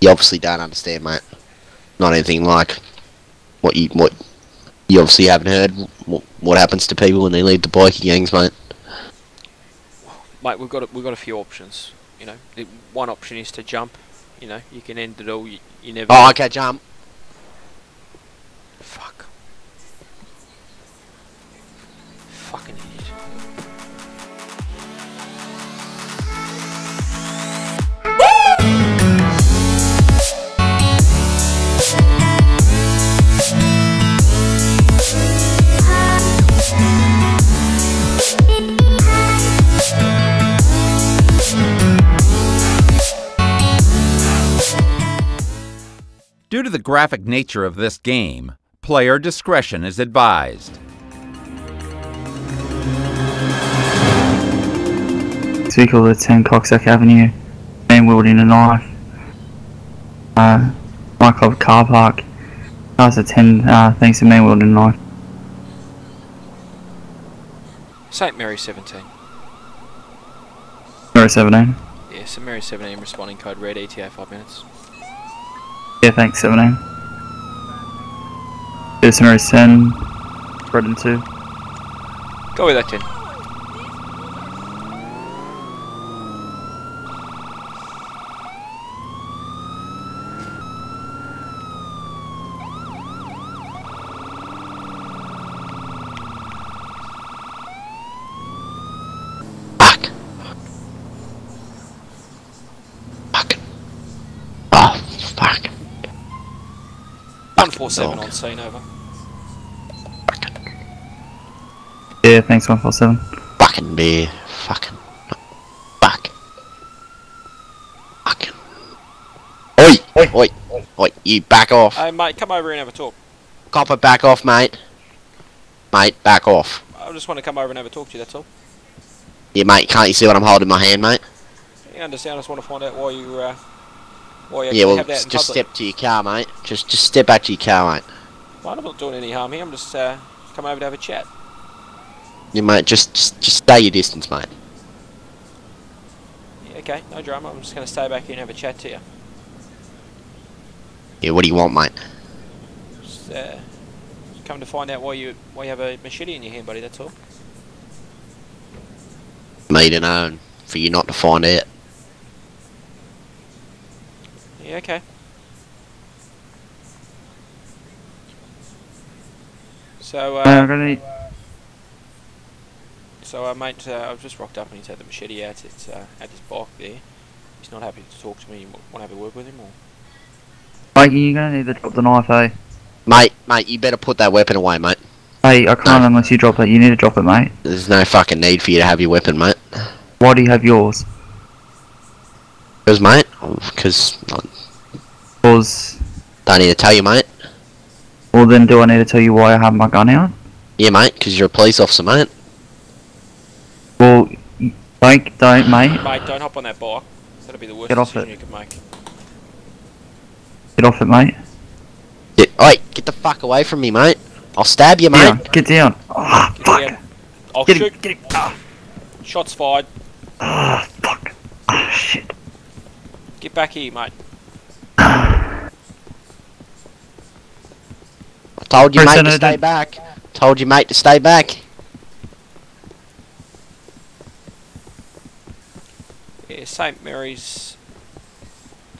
You obviously don't understand, mate. Not anything like what you what you obviously haven't heard. What, what happens to people when they leave the bikie gangs, mate? Mate, we've got a, we've got a few options. You know, one option is to jump. You know, you can end it all. You, you never. Oh, okay, jump. To the graphic nature of this game, player discretion is advised. Vehicle to 10 Coxsack Avenue, man wielding a knife. Uh, nightclub car park. Cars at 10, uh, thanks to man wielding a knife. St Mary 17. Mary 17. Yeah, St Mary 17 responding code red ETA 5 minutes. Yeah, thanks, 17. Yes, Mary 10. Red and 2. Go with that 10. Fuck. Fuck. Oh, fuck. 147 dog. on scene over. Yeah, thanks, 147. Fucking beer. Fucking. Fuck. Fucking. Oi! Oi! Oi! Oi! You back off. Hey mate, come over and have a talk. Copper, back off, mate. Mate, back off. I just want to come over and have a talk to you, that's all. Yeah, mate, can't you see what I'm holding in my hand, mate? You understand, I just want to find out why you, uh, why you actually Yeah, well, just public. step to your car, mate. Just, just step back to your car, mate. Well, I'm not doing any harm here, I'm just, uh, come over to have a chat. Yeah, mate, just, just, just stay your distance, mate. Yeah, okay, no drama, I'm just going to stay back here and have a chat to you. Yeah, what do you want, mate? Just, uh, come to find out why you, why you have a machete in your hand, buddy, that's all. Me to know, for you not to find out. Yeah, okay. So, Uh, I'm gonna need, so uh, mate, uh, I've just rocked up and he's had the machete out. It's uh, at his bike there. He's not happy to talk to me. You want to have a word with him, or Mate, you're gonna need to drop the knife, eh? Mate, mate, you better put that weapon away, mate. Hey, I can't No. unless you drop it. You need to drop it, mate. There's no fucking need for you to have your weapon, mate. Why do you have yours? Because, mate, because I Cause, don't need to tell you, mate. well then do I need to tell you why I have my gun out? Yeah, mate, because you're a police officer, mate. Well, y- don't, don't, mate. mate, don't hop on that bike. That'll be the worst Get off decision it. you could make. Get off it, mate. Yeah, oi, get the fuck away from me, mate. I'll stab you, mate. Down, get down. Ah, Get fuck. down. I'll Get shoot. him, get him. Ah, Shots fired. ah, fuck. Ah, shit. Get back here, mate. I told you, mate, to stay it- back. Told you, mate, to stay back. Yeah, St Mary's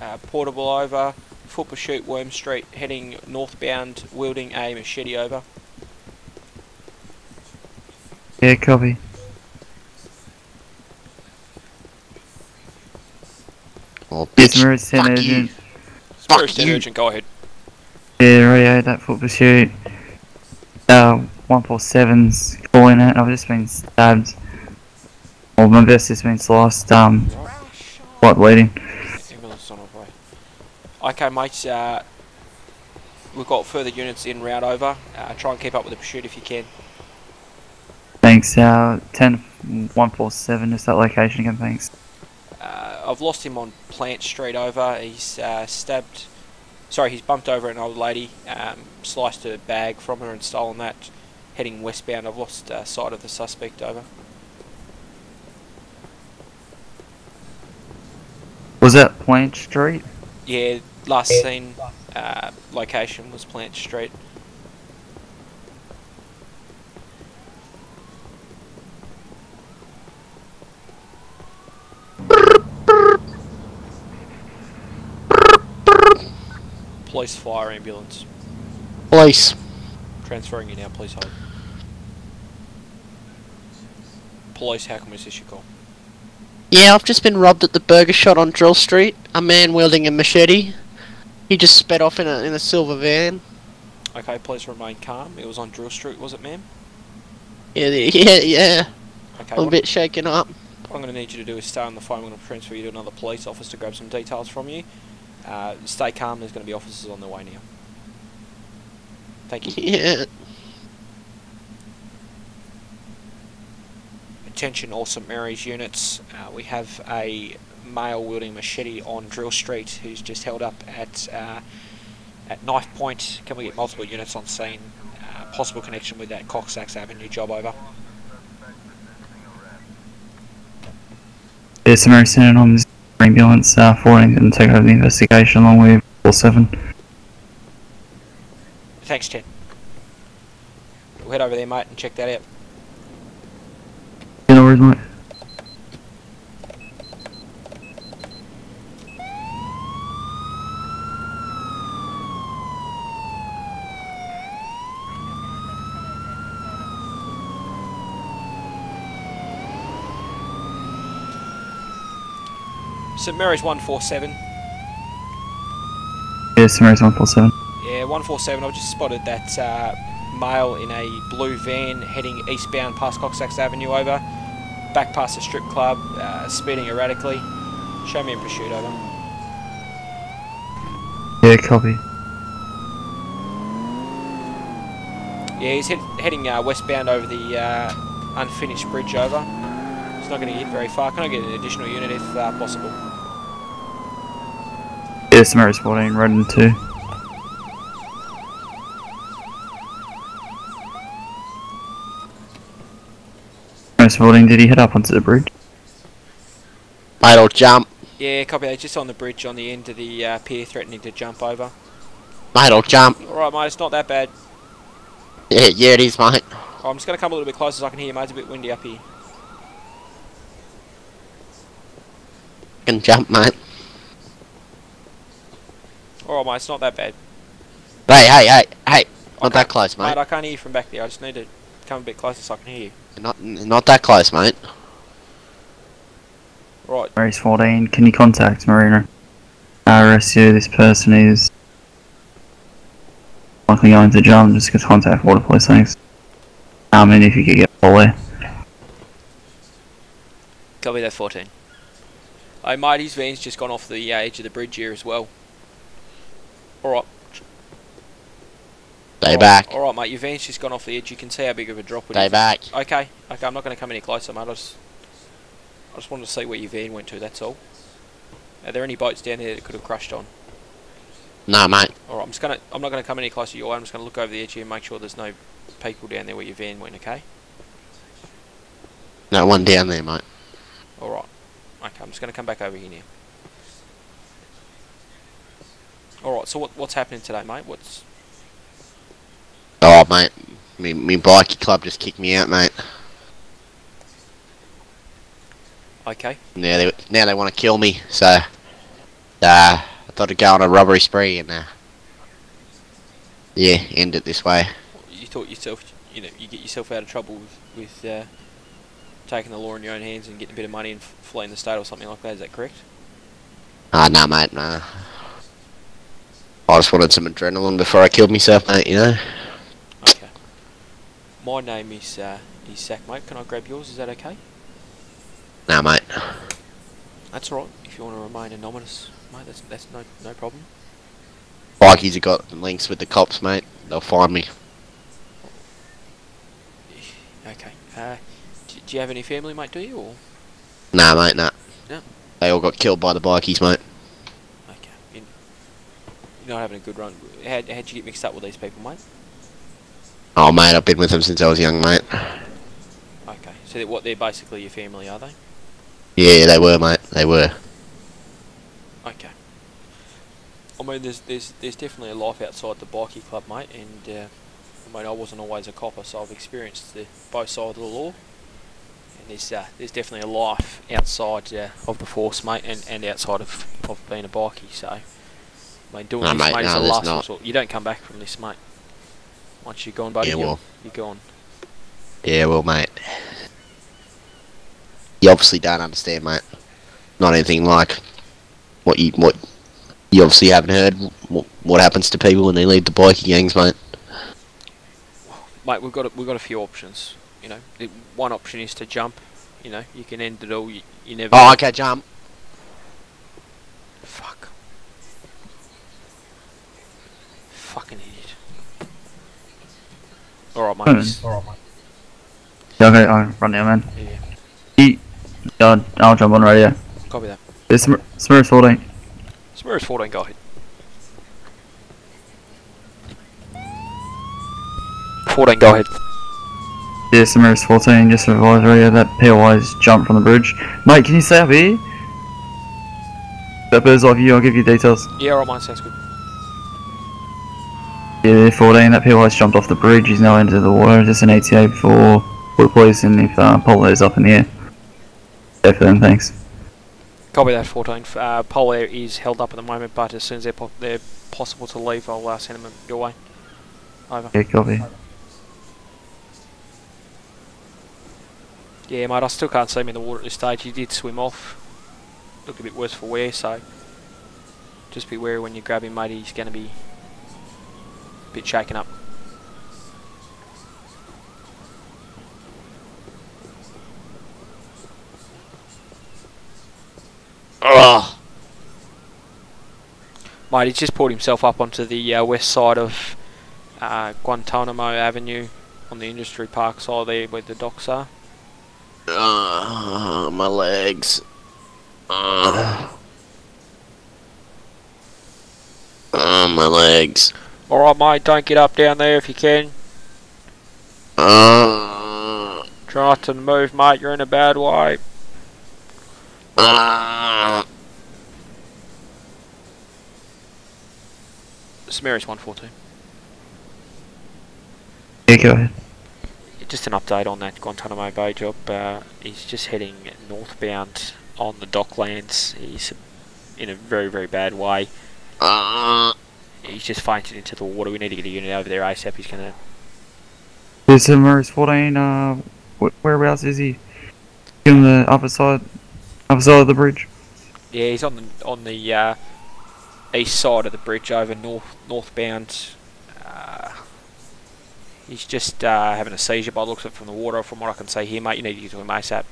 uh, portable over. Foot pursuit Worm Street heading northbound, wielding a machete over. Yeah, copy. Oh, Yes, bitch. Mirror's 10 Fuck you. Fuck you. urgent, go ahead. Yeah, radio, that foot pursuit. Uh, 147's calling it. I've just been stabbed. Well, my vest has been sliced. Um, quite bleeding. Ambulance on our way. Okay, mate. Uh, we've got further units in route over. Uh, try and keep up with the pursuit if you can. Thanks. Uh, 10 147 is that location again, thanks. Uh, I've lost him on Plant Street over. He's uh, stabbed. Sorry, he's bumped over an old lady, um, sliced a bag from her and stolen that. Heading westbound. I've lost uh, sight of the suspect over. Was that Plant Street? Yeah, last seen uh, location was Plant Street. Police, fire, ambulance. Police. Transferring you now, please hold. Police, how can we assist your call? Yeah, I've just been robbed at the burger shot on Drill Street. A man wielding a machete. He just sped off in a in a silver van. Okay, please remain calm. It was on Drill Street, was it, ma'am? Yeah, yeah, yeah. Okay, A what, bit shaken up. what I'm going to need you to do is stay on the phone. I'm going to transfer you to another police officer to grab some details from you. Uh, stay calm. There's going to be officers on the way now. Thank you. Yeah. Attention, all St Mary's units. Uh, we have a male wielding machete on Drill Street who's just held up at uh, at knife point. Can we get multiple units on scene? Uh, possible connection with that Coxsacks Avenue job over. Yeah, Samari sent on this ambulance uh, 14 and take over the investigation along with 47. Thanks, Ted. We'll head over there, mate, and check that out. You know where mate? St Mary's 147. Yeah, St Mary's 147. Yeah, 147. I've just spotted that uh, male in a blue van heading eastbound past Coxsacks Avenue over, back past the strip club, uh, speeding erratically. Show me in pursuit over. Yeah, copy. Yeah, he's head, heading uh, westbound over the uh, unfinished bridge over. He's not going to hit very far. Can I get an additional unit if uh, possible? Yeah, St Mary's 14, running 2. St Mary's 14, did he head up onto the bridge? Mate, I'll jump. Yeah, copy that. Just on the bridge on the end of the uh, pier, threatening to jump over. Mate, I'll jump. Alright, mate, it's not that bad. Yeah, yeah, it is, mate. Oh, I'm just going to come a little bit closer so I can hear you, mate. It's a bit windy up here. Can jump, mate. Alright, mate, it's not that bad. Hey, hey, hey, hey. Not Okay. that close, mate. Mate, I can't hear you from back there. I just need to come a bit closer so I can hear you. Not, not that close, mate. Right, St Mary's 14, can you contact Marina? I RSU, this person is likely going to jump, just get contact water police, thanks. Um, and if you could get all there. copy that 14. Oh, mate, his van's just gone off the uh, edge of the bridge here as well. Alright. Stay alright, back. Alright, mate, your van's just gone off the edge. You can see how big of a drop it Stay is. back. Okay, okay, I'm not going to come any closer, mate. I just, I just wanted to see where your van went to, that's all. Are there any boats down here that could have crushed on? No, mate. Alright, I'm just gonna I'm not gonna come any closer to your way, I'm just gonna look over the edge here and make sure there's no people down there where your van went, okay? No one down there, mate. Alright. Okay, I'm just gonna come back over here now. Alright, so what what's happening today, mate? What's Oh, mate. Me, me bikie club just kicked me out, mate. okay. Now they now they want to kill me. So, uh, I thought I'd go on a robbery spree and uh, yeah, end it this way. You thought yourself you know, you get yourself out of trouble with, with uh, taking the law in your own hands and getting a bit of money and fleeing the state or something like that, is that correct? Ah, nah, mate, nah. I just wanted some adrenaline before I killed myself, mate. You know. Okay. My name is uh, is Zach, mate. Can I grab yours? Is that okay? Nah, mate. That's alright. If you want to remain anonymous, mate, that's that's no no problem. Bikies have got links with the cops, mate. They'll find me. Okay. Uh, do, you have any family, mate? Do you or? Nah, mate, nah. No. They all got killed by the bikies, mate. Okay. You- You're not having a good run. How how'd you get mixed up with these people, mate? Oh, mate, I've been with them since I was young, mate. Okay. So that what they're basically your family, are they? Yeah, they were, mate. They were. Okay. I mean, there's there's there's definitely a life outside the bikie club, mate. And uh, I mean, I wasn't always a copper, so I've experienced the both sides of the law. There's uh, there's definitely a life outside uh, of the force, mate, and, and outside of, of being a bikie. So, I mean, doing No, this, mate, mate, is no, the there's last not. resort. You don't come back from this, mate. Once you're gone, buddy, Yeah, you're, well. you're gone. Yeah, well, mate. You obviously don't understand, mate. Not anything like what you what you obviously haven't heard. What, what happens to people when they leave the bikie gangs, mate? Mate, we've got a, we've got a few options. You know, The- one option is to jump. You know, you can end it all. You, you never. Oh, okay, jump. Fuck. Fucking idiot. Alright, mate. Hmm. just- Yeah, okay, I'll run now, man. Yeah, Eat. Yeah, I'll jump on radio. copy that. There's Smir- Smurfs 14. Smurfs 14, go ahead. 14, go ahead. Yeah, Smurfs 14, just advise radio that POI's jumped from the bridge. Mate, can you stay up here? That bird's eye view, I'll give you details. Yeah, alright, mate, sounds good. Yeah, 14, that POI's jumped off the bridge, he's now into the water, just an ATA for Police and if uh, PolAir is up in the air. Go for them, thanks. Copy that, 14. F- Uh, Air is held up at the moment, but as soon as they're, po- they're possible to leave, I'll uh, send them your way. Over. Yeah, copy. Yeah, mate, I still can't see him in the water at this stage. He did swim off. Looked a bit worse for wear, so just be wary when you grab him, mate. He's going to be a bit shaken up. Oh, Mate, he's just pulled himself up onto the uh, west side of uh, Guantanamo Avenue on the industry park side there where the docks are. Uh, my legs. Uh, uh, my legs. Alright, mate, don't get up down there if you can. Uh, Try not to move, mate. You're in a bad way. uh, Samaris 142. Yeah, go ahead. Just an update on that Guantanamo Bay job. Uh, he's just heading northbound on the docklands. He's in a very, very bad way. uh, He's just fainted into the water. We need to get a unit over there ASAP. He's going to. Yeah, Smurfs 14, uh, wh- whereabouts is he? On the upper side, upper side of the bridge. Yeah, he's on the on the uh, east side of the bridge over north northbound. He's just uh, having a seizure by the looks of it from the water. From what I can see here, mate, you need to get to him ASAP.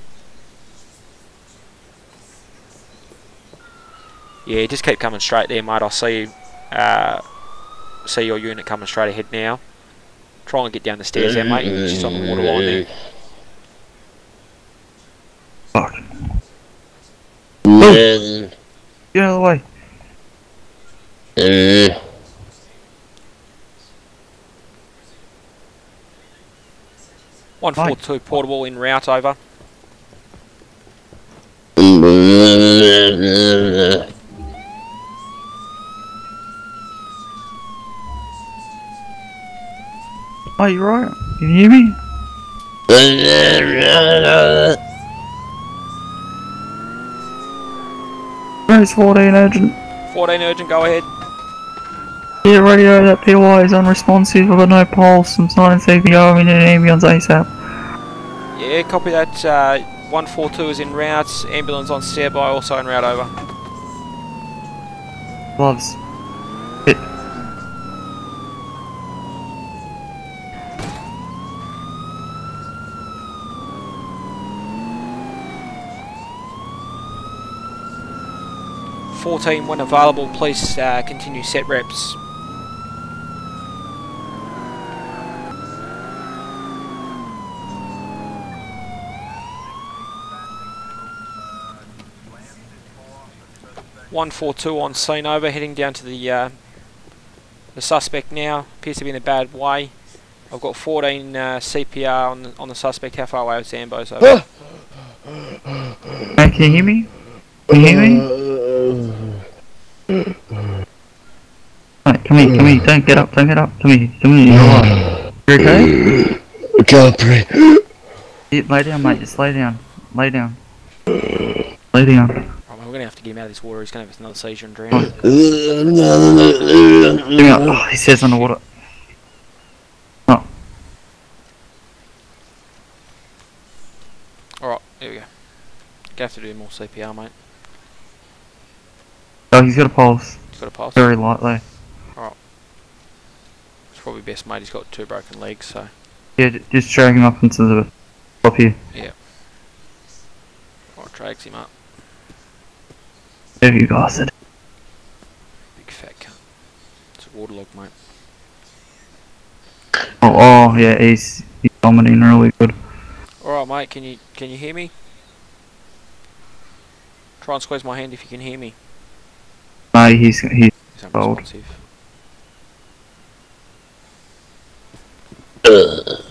Yeah, just keep coming straight there, mate. I see, uh, see your unit coming straight ahead now. Try and get down the stairs there, mate. You're just on the water there. Fuck. Get out of the way. 142 portable in route, over. Are you right? Can you hear me? Race 14 urgent. 14 urgent, go ahead. Yeah, radio, that POI is unresponsive. I've got no pulse. I'm signing CPR. We need an ambulance ASAP. Yeah, copy that. Uh, 142 is in route. Ambulance on standby, also en route over. Gloves. Hit. Fourteen, when available, please uh, continue set reps. One four two on scene over, heading down to the uh, the suspect now. Appears to be in a bad way. I've got 14 uh, CPR on the, on the suspect. How far away is Zambo's over? Hey, can you hear me? Can you hear me? come here, come here. Don't get up, don't get up. Come here, come here. You're alright. You okay? I can't breathe. Yeah, lay down, mate. Just lay down. Lay down. Lay down. Right, we're gonna have to get him out of this water. He's gonna have another seizure and drown. Give me up. Oh, he says underwater. Oh. Alright, here we go. Gonna have to do more CPR, mate. Oh, he's got a pulse. He's got a pulse. Very lightly. though. It's probably best, mate. He's got two broken legs, so. Yeah, just drag him up into the top here. Alright, drags him up. There you bastard. Big fat cunt. It's a waterlog, mate. Oh, oh yeah, he's, he's vomiting really good. Alright, mate, can you can you hear me? Try and squeeze my hand if you can hear me. Mate, he's, he's He's Cold. Ugh.